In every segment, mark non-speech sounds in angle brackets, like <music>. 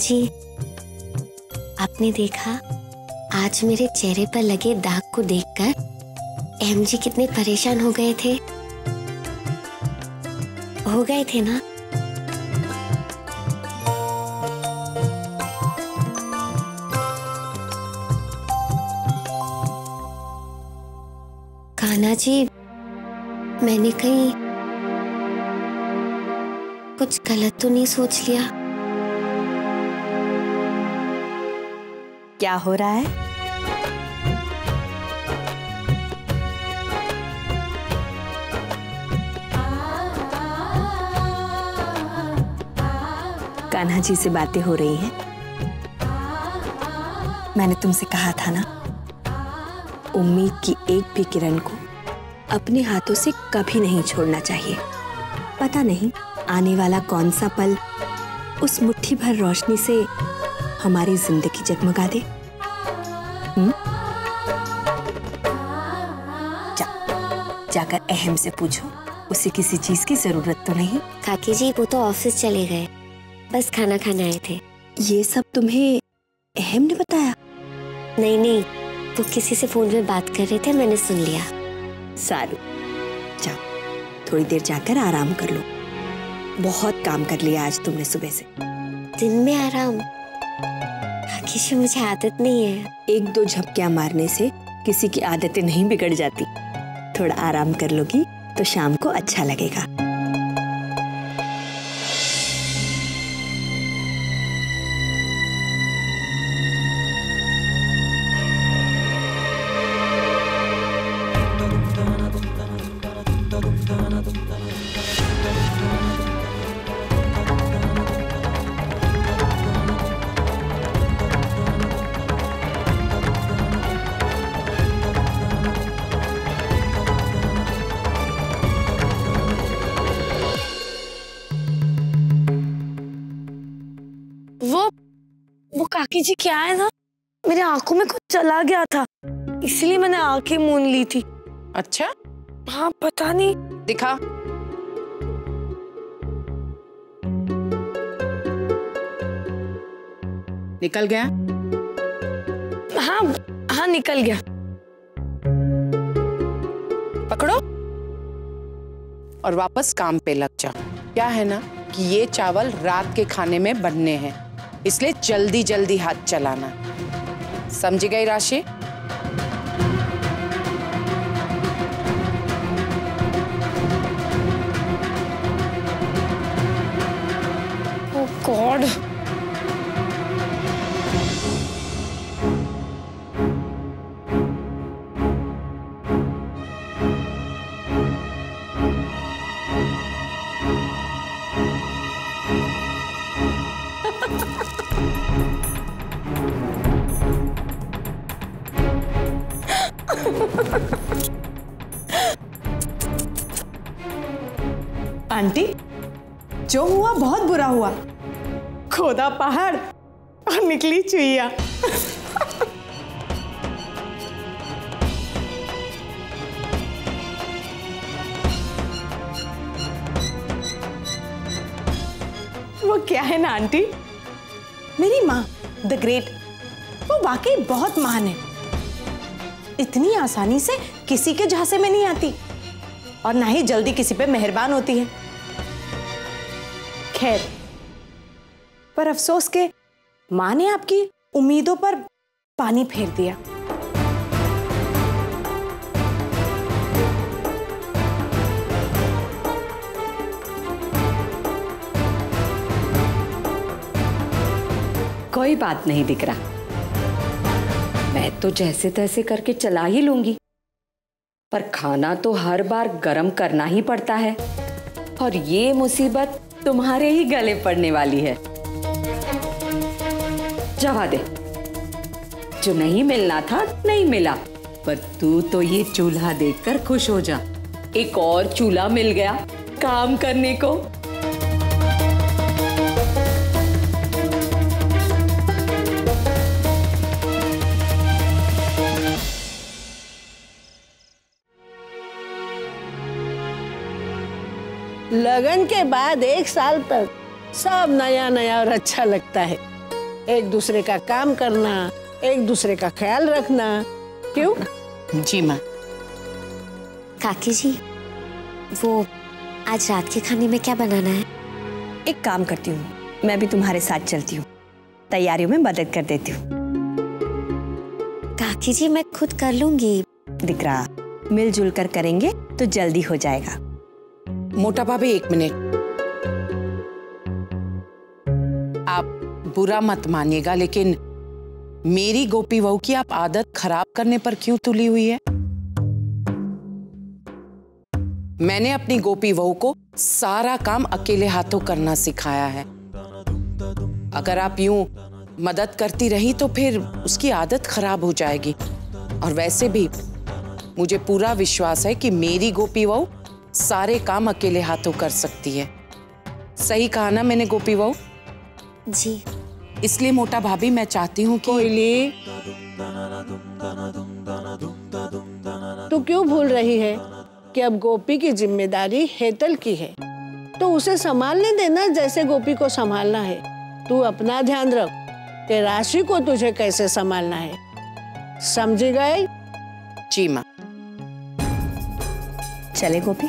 कान्हा जी। आपने देखा, आज मेरे चेहरे पर लगे दाग को देखकर एम जी कितने परेशान हो गए थे। हो गए थे ना? कान्हा जी, मैंने कहीं कुछ गलत तो नहीं सोच लिया? क्या हो रहा है? कान्हा जी से बातें हो रही हैं। मैंने तुमसे कहा था ना, उम्मीद की एक भी किरण को अपने हाथों से कभी नहीं छोड़ना चाहिए। पता नहीं, आने वाला कौन सा पल उस मुट्ठी भर रोशनी से हमारी ज़िंदगी जगमगा दे। हम्म? जा जाकर अहम से पूछो। उसे किसी चीज़ की ज़रूरत तो नहीं? काकी जी वो तो ऑफ़िस चले गए। बस खाना खाने आए थे। ये सब तुम्हें अहम ने बताया? नहीं नहीं। वो किसी से फ़ोन में बात कर रहे थे मैंने सुन लिया। सारू जाओ। थोड़ी देर जाकर आराम कर लो। बहुत काम कर लिया आज तुमने सुबह से। दिन में आराम? जी मुझे आदत नहीं है। एक दो झपकिया मारने से किसी की आदतें नहीं बिगड़ जाती। थोड़ा आराम कर लोगी तो शाम को अच्छा लगेगा। काकी जी क्या है ना? मेरे आँखों में कुछ चला गया था। इसलिए मैंने आँखें मून ली थी। अच्छा? हाँ पता नहीं। दिखा। निकल गया? हाँ हाँ निकल गया। पकड़ो। और वापस काम पे लग जाओ। क्या है ना कि ये चावल रात के खाने में बनने हैं। इसलिए जल्दी जल्दी हाथ चलाना। समझ गई राशि? गॉड <laughs> आंटी, जो हुआ बहुत बुरा हुआ। खोदा पहाड़ और निकली चुईया <laughs> वो क्या है ना, आंटी? मेरी माँ, द ग्रेट। वो वाकई बहुत महान है। इतनी आसानी से किसी के झांसे में नहीं आती। और ना ही जल्दी किसी पे मेहरबान होती है। खैर, पर अफसोस के माँ ने आपकी उम्मीदों पर पानी फेर दिया। कोई बात नहीं दिख रहा। मैं तो जैसे तैसे करके चला ही लूँगी। पर खाना तो हर बार गरम करना ही पड़ता है। और ये मुसीबत तुम्हारे ही गले पड़ने वाली है। जवा दे। जो नहीं मिलना था, नहीं मिला। पर तू तो ये चूल्हा देखकर खुश हो जा। एक और चूल्हा मिल गया काम करने को। लगन के बाद एक साल तक सब नया नया और अच्छा लगता है। एक दूसरे का काम करना एक दूसरे का ख्याल रखना। क्यों? जी माँ। काकी जी वो आज रात के खाने में क्या बनाना है? एक काम करती हूँ मैं भी तुम्हारे साथ चलती हूँ। तैयारियों में मदद कर देती हूँ। काकी जी मैं खुद कर लूँगी। दिकरा मिलजुल कर करेंगे तो जल्दी हो जाएगा। मोटा भाभी एक मिनट। आप बुरा मत मानिएगा, लेकिन मेरी गोपी बहू की आप आदत खराब करने पर क्यों तुली हुई है? मैंने अपनी गोपी बहू को सारा काम अकेले हाथों करना सिखाया है। अगर आप यूँ मदद करती रही तो फिर उसकी आदत खराब हो जाएगी। और वैसे भी मुझे पूरा विश्वास है कि मेरी गोपी बहू सारे काम अकेले हाथों कर सकती है। सही कहा ना मैंने गोपी बहू? जी। इसलिए मोटा भाभी मैं चाहती हूँ कि कोयली। तू क्यों भूल रही है कि अब गोपी की ज़िम्मेदारी हेतल की है? तो उसे संभालने देना जैसे गोपी को संभालना है। तू अपना ध्यान रख कि राशि को तुझे कैसे संभालना है। समझी गए? जी माँ। चले गोपी।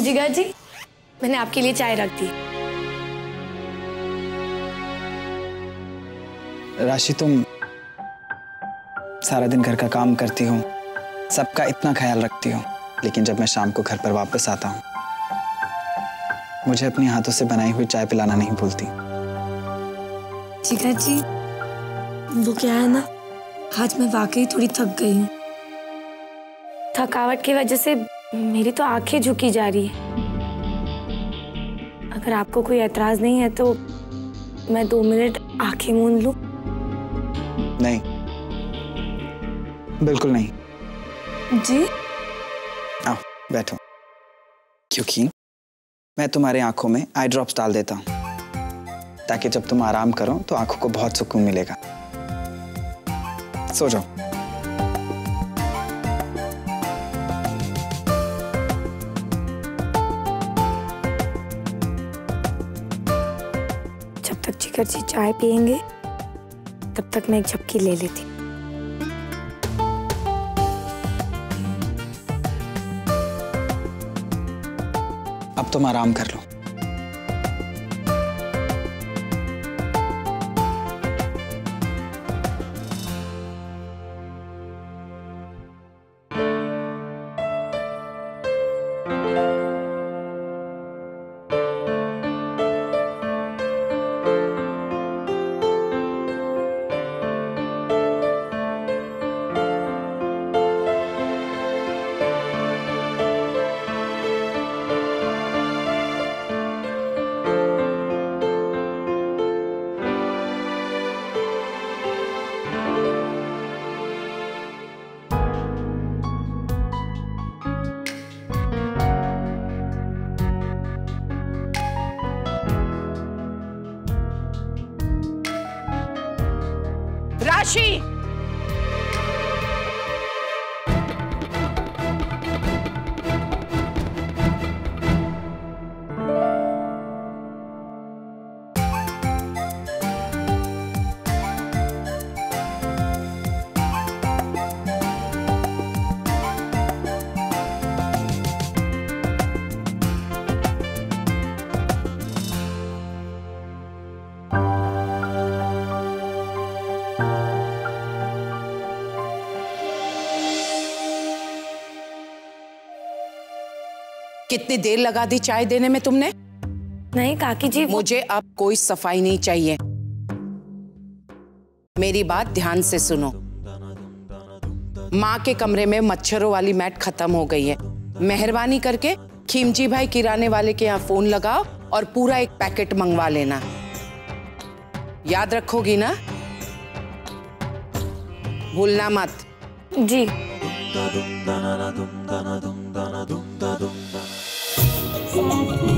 जिगर जी मैंने आपके लिए चाय रख दी। राशि तुम सारा दिन घर का काम करती हो सबका इतना ख्याल रखती हो लेकिन जब मैं शाम को घर पर वापस आता हूँ मुझे अपने हाथों से बनाई हुई चाय पिलाना नहीं भूलती। जी वो क्या है ना? आज मैं वाकई थोड़ी थक गई हूँ। थकावट की वजह से मेरी तो आँखें झुकी जा रही है। अगर आपको कोई एतराज़ नहीं है तो मैं दो मिनट आँखें मूंद लूँ। नहीं। बिल्कुल नहीं। जी? आओ बैठो। क्योंकि मैं तुम्हारे आँखों में आई ड्रॉप्स डाल देता हूँ। ताकि जब तुम आराम करो तो आँखों को बहुत सुकून मिलेगा। सो जाओ। जब तक जिगर जी चाय पियेंगे, तब तक मैं एक झपकी ले लेती अब तुम आराम कर लो। कितनी देर लगा दी चाय देने में तुमने? नहीं काकी जी मुझे अब कोई सफ़ाई नहीं चाहिए। मेरी बात ध्यान से सुनो। माँ के कमरे में मच्छरों वाली मैट खत्म हो गई है। मेहरबानी करके खीमजी भाई किराने वाले के यहाँ फ़ोन लगाओ और पूरा एक पैकेट मंगवा लेना। याद रखोगी ना? भूलना मत। जी। sad.